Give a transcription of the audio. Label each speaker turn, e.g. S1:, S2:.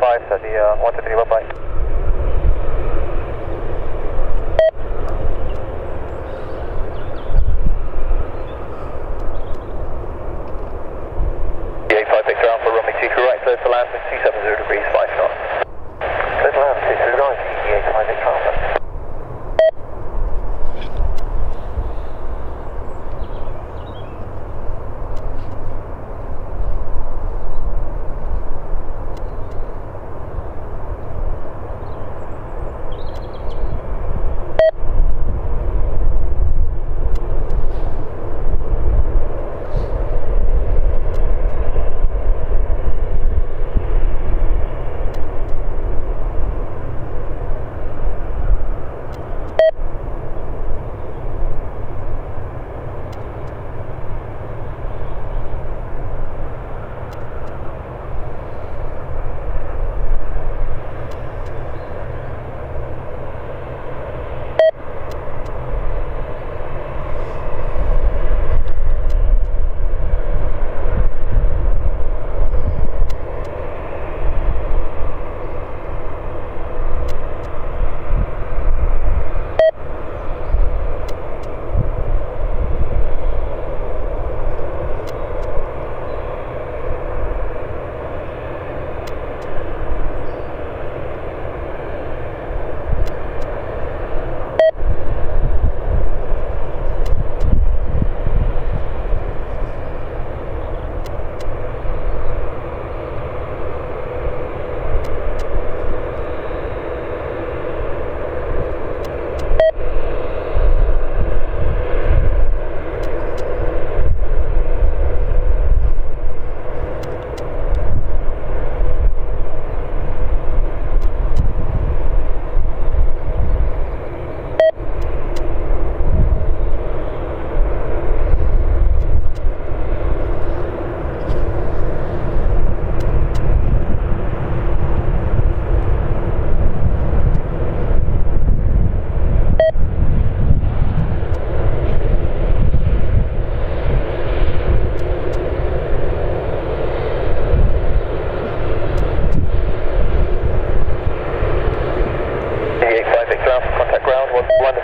S1: 530, uh, 123, bye-bye.
S2: One